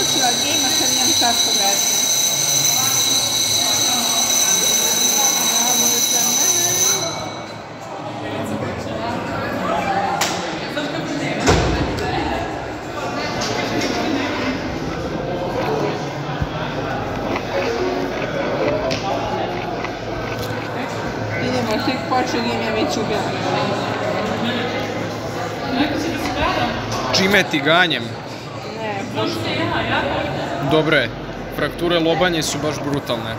naskočila game, a sad imam často vežnje. Idemo, tek počeo game, ja već ubila. Čime ti ganjem? Dobro je. Frakture lobanje su baš brutalne.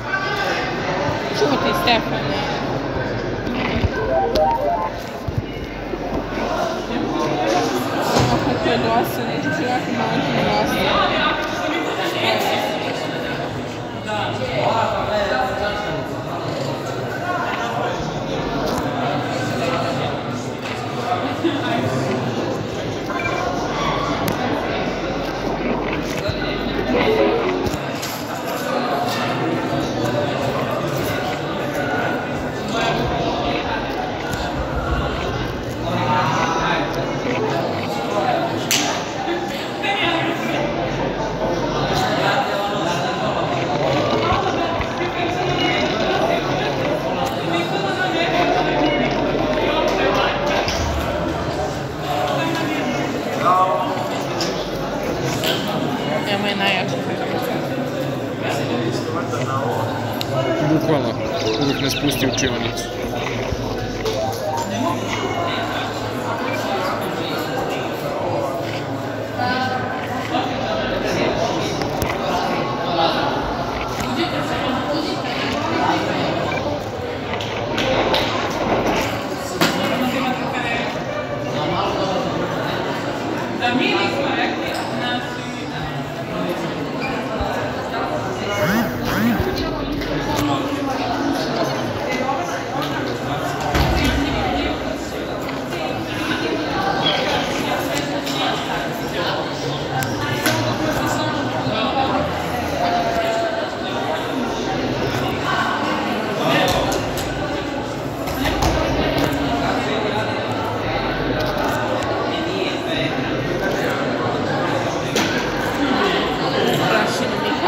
čuti Stefane. Ovo kako je dosadno, to ću jako malo.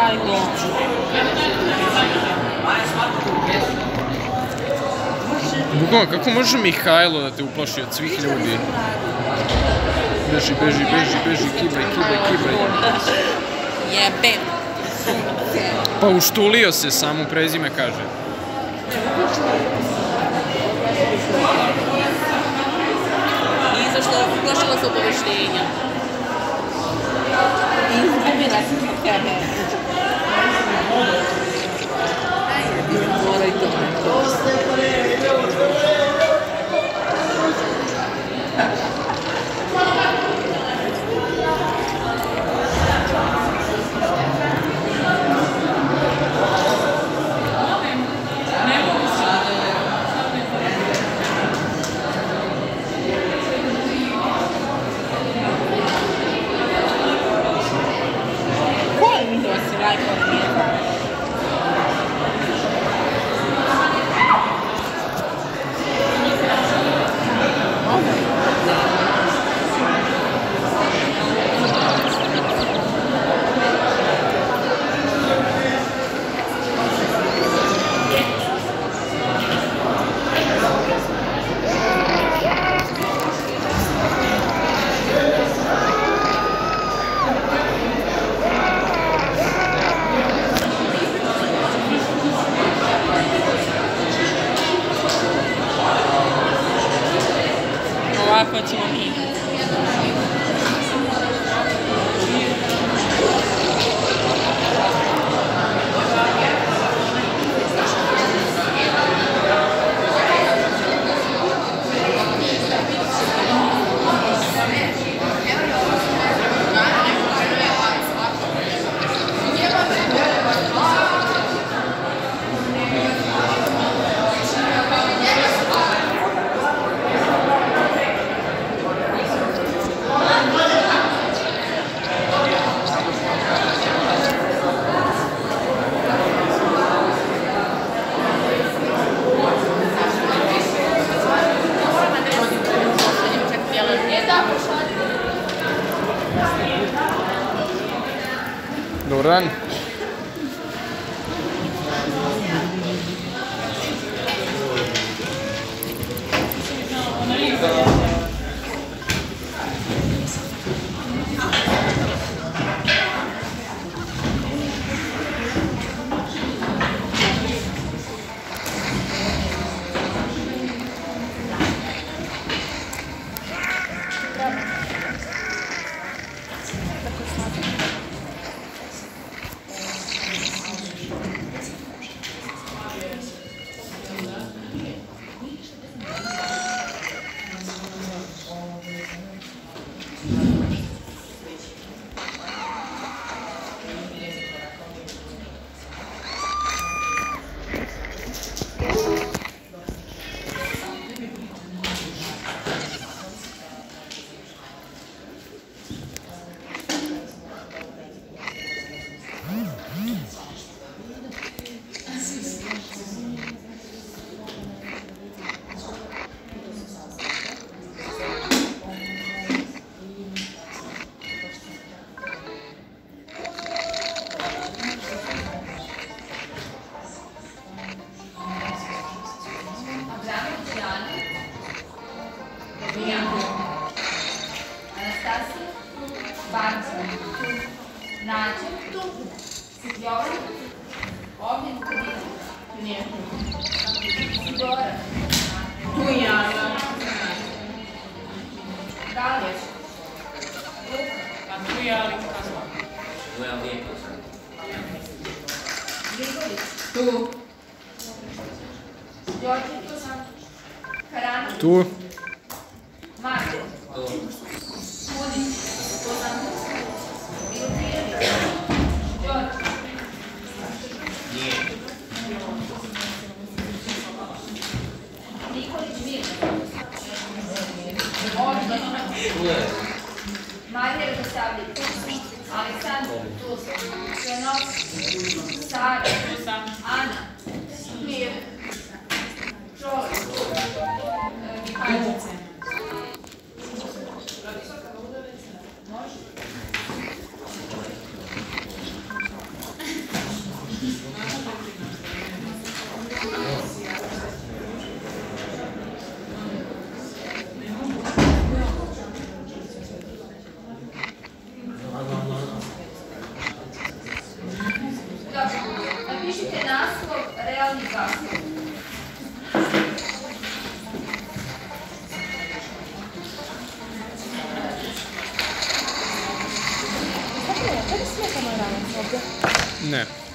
Mihajlo. Bukvalno, kako može Mihajlo da te uplaši od svih ljudi? Beži, beži, beži, beži, kibaj, kibaj, kibaj. Jebem. Pa uštulio se, samo prezime kaže. Izašla, uplašila se obaveštenja. Izgubila sam zbog tebe. Mora i Фатима. run. baca, nađe, tu, Jovan, Ovin, ne, Sidora, Tujana, Dalje, Luka, tu je Alinka. Tu je Alinka. Grigorić, tu, Đorđe, tu sam, Karana, tu, Marko, tu, Marija Radosavljević, Aleksandar, Svenovski, Sara, Ana,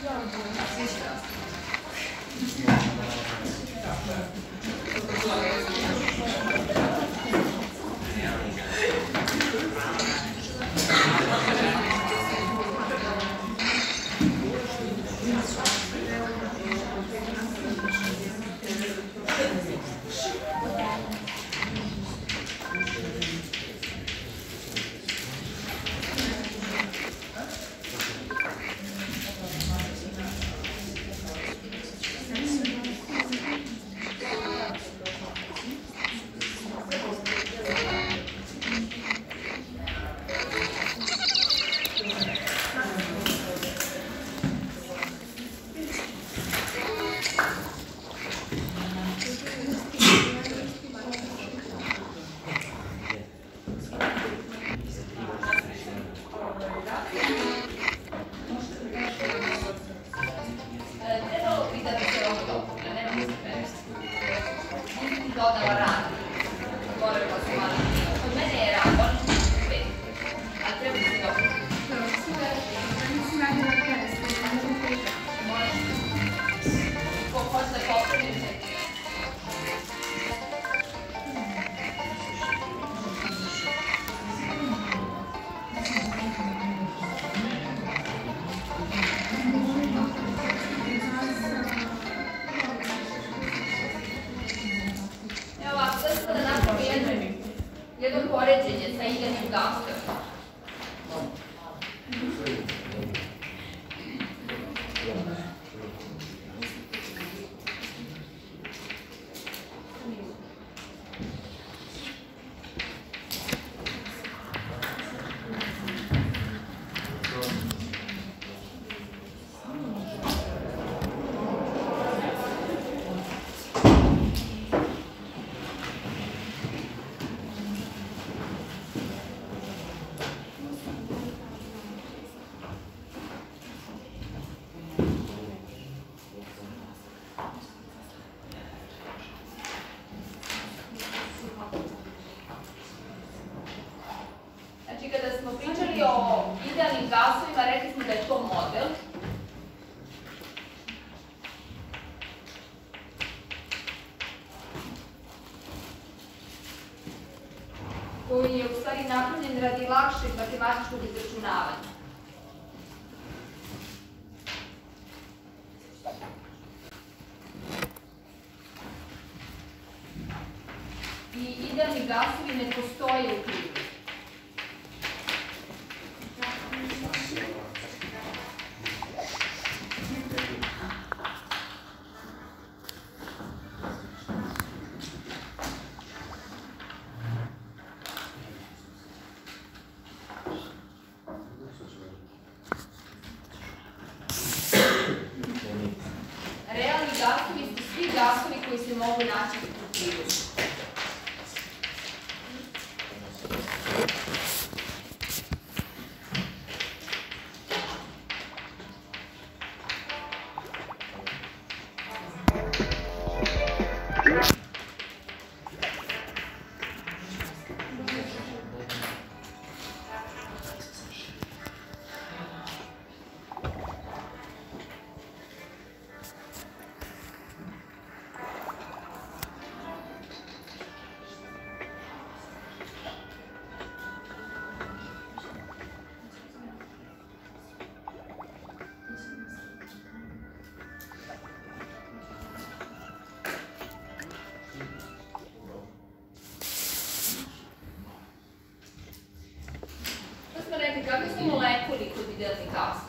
Ne. E, 我的姐姐才一个尼 лица govorili o idealnim gasovima, rekli smo da je to model, koji je u stvari napravljen radi lakšeg matematičkog izračunavanja. I idealni gasovi ne postoje u klimu. Gasovi su svi gasovi koji se mogu naći u prirodi. building costs.